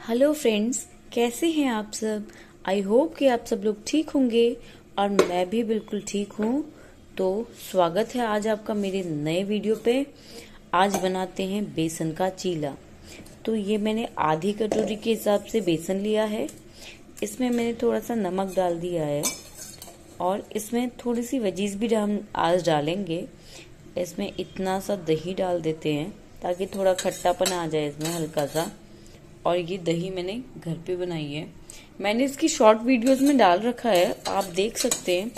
Hello friends कैसे हैं आप सब? आई होप कि आप सब लोग ठीक होंगे और मैं भी बिल्कुल ठीक हूँ। तो स्वागत है आज आपका मेरे नए वीडियो पे। आज बनाते हैं बेसन का चीला। तो ये मैंने आधी कटोरी के हिसाब से बेसन लिया है। इसमें मैंने थोड़ा सा नमक डाल दिया है और इसमें थोड़ी सी वजीज भी हम आज डालेंगे। इसमें इतना सा दही डाल देते हैं ताकि थोड़ा खट्टापन आ जाए इसमें हल्का सा। और ये दही मैंने घर पे बनाई है। मैंने इसकी शॉर्ट वीडियोस में डाल रखा है, आप देख सकते हैं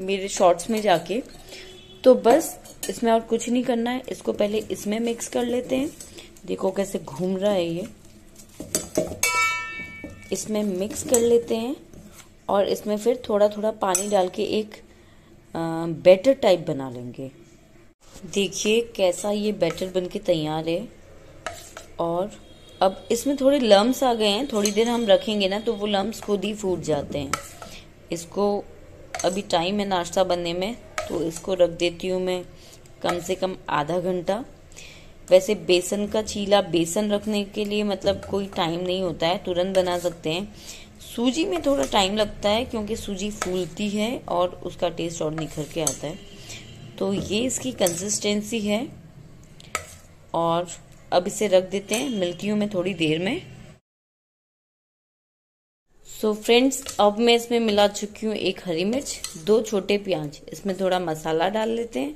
मेरे शॉर्ट्स में जाके। तो बस, इसमें और कुछ नहीं करना है, इसको पहले इसमें मिक्स कर लेते हैं। देखो कैसे घूम रहा है ये। इसमें मिक्स कर लेते हैं और इसमें फिर थोड़ा थोड़ा पानी डाल के एक बैटर टाइप बना लेंगे। देखिए कैसा ये बैटर बनके तैयार है और अब इसमें थोड़े लम्स आ गए हैं, थोड़ी देर हम रखेंगे ना तो वो लम्स खुद ही फूट जाते हैं। इसको अभी टाइम है नाश्ता बनने में तो इसको रख देती हूँ मैं कम से कम आधा घंटा। वैसे बेसन का चीला बेसन रखने के लिए मतलब कोई टाइम नहीं होता है, तुरंत बना सकते हैं। सूजी में थोड़ा टाइम लगता है, क्योंकि सूजी फूलती है और उसका टेस्ट और निखर के आता है। तो ये इसकी कंसिस्टेंसी है और अब इसे रख देते हैं मिलती हूँ मैं थोड़ी देर में। सो so फ्रेंड्स अब मैं इसमें मिला चुकी हूँ एक हरी मिर्च, दो छोटे प्याज। इसमें थोड़ा मसाला डाल लेते हैं।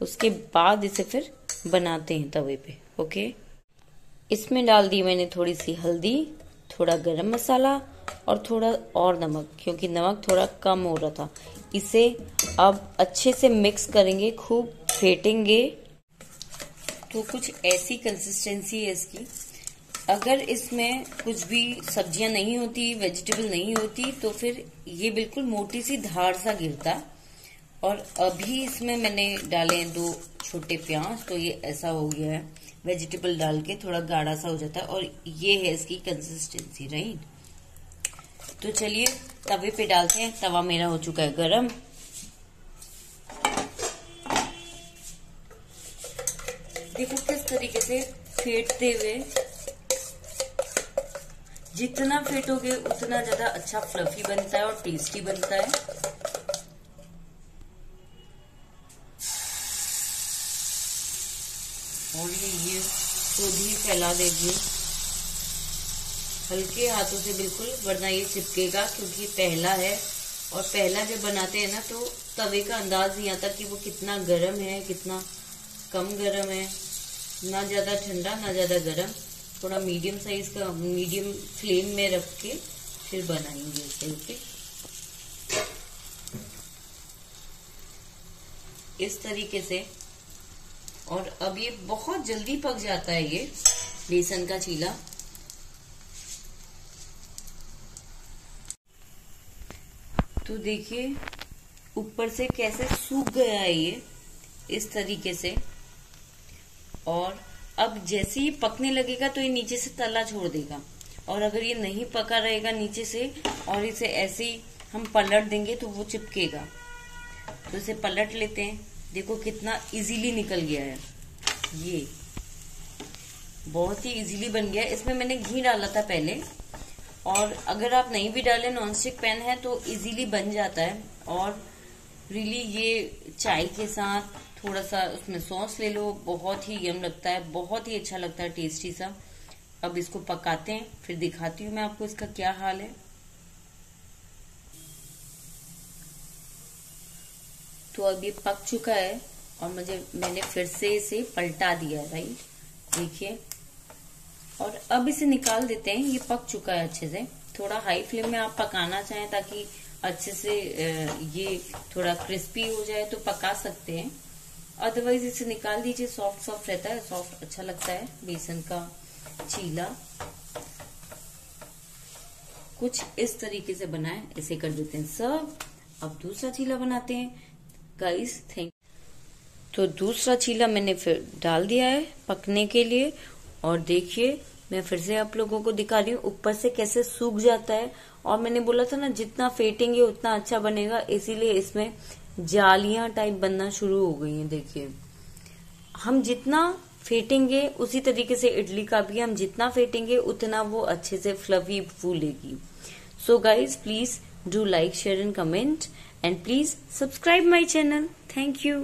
उसके बाद इसे फिर बनाते हैं तवे पे ओके इसमें डाल दी मैंने थोड़ी सी हल्दी, थोड़ा गरम मसाला और थोड़ा और नमक, क्योंकि नमक थोड़ा कम हो रहा था। इसे अब अच्छे से मिक्स करेंगे, खूब फेंटेंगे। तो कुछ ऐसी कंसिस्टेंसी है इसकी। अगर इसमें कुछ भी सब्ज़ियाँ नहीं होती वेजिटेबल नहीं होती तो फिर ये बिल्कुल मोटी सी धार सा गिरता। और अभी इसमें मैंने डाले हैं दो छोटे प्याज तो ये ऐसा हो गया है। वेजिटेबल डाल के थोड़ा गाढ़ा सा हो जाता है और ये है इसकी कंसिस्टेंसी राइट तो चलिए तवे पे डालते हैं। तवा मेरा हो चुका है गरम। देखो किस तरीके से फेंटते हुए, जितना फेंटोगे उतना ज़्यादा अच्छा फ्लफी बनता है और टेस्टी बनता है। और ये ये खुद ही फैला देगी। हल्के हाथों से बिल्कुल, वरना ये चिपकेगा, क्योंकि पहला है। और पहला जब बनाते हैं ना तो तवे का अंदाज नहीं आता कि वो कितना गर्म है, कितना कम गर्म है, ना ज़्यादा ठंडा, ना ज़्यादा गर्म। थोड़ा मीडियम साइज़ का मीडियम फ्लेम में रख के फिर बनाएँगे इसे ओके इस तरीके से। और अब ये बहुत जल्दी पक जाता है ये बेसन का चीला। तो देखिए, ऊपर से कैसे सूख गया है ये, इस तरीके से। और अब जैसे ही पकने लगेगा तो ये नीचे से तला छोड़ देगा। और अगर ये नहीं पका रहेगा नीचे से और इसे ऐसे ही हम पलट देंगे तो वो चिपकेगा। तो इसे पलट लेते हैं। देखो कितना इजीली निकल गया है। ये बहुत ही इजीली बन गया। इसमें मैंने घी डाला था पहले। और अगर आप नहीं भी डालें नॉनस्टिक पैन है तो इजीली बन जाता है। और रियली ये चाय के साथ थोड़ा सा उसमें सॉस ले लो, बहुत ही यम लगता है, बहुत ही अच्छा लगता है टेस्टी सा। अब इसको पकाते हैं, फिर दिखाती हूँ मैं आपको इसका क्या हाल है। तो अब ये पक चुका है, और मुझे, मैंने फिर से इसे पलटा दिया राइट देखिए। और अब इसे निकाल देते हैं, ये पक चुका है अच्छे से। थोड़ा हाई फ्लेम में आप पकाना चाहें ताकि अच्छे से ये थोड़ा क्रिस्पी हो जाए तो पका सकते हैं। अदरवाइज़ इसे निकाल दीजिए। सॉफ्ट सॉफ्ट रहता है। सॉफ्ट अच्छा लगता है। बेसन का चीला। कुछ इस तरीके से बनाए। इसे कर देते हैं सब अब दूसरा चीला बनाते हैं। गाइस थैंक तो दूसरा चीला मैंने फिर डाल दिया है पकने के लिए। और देखिए, मैं फिर से आप लोगों को दिखा रही हूँ, ऊपर से कैसे सूख जाता है। और मैंने बोला था ना, जितना फेटेंगे उतना अच्छा बनेगा। इसीलिए इसमें जालियाँ टाइप बनना शुरू हो गई है, देखिए। हम जितना फेटेंगे, उसी तरीके से इडली का भी हम जितना फेटेंगे, उतना वो अच्छे से fluffy फूलेगी। So guys please do like share and comment and please subscribe my channel thank you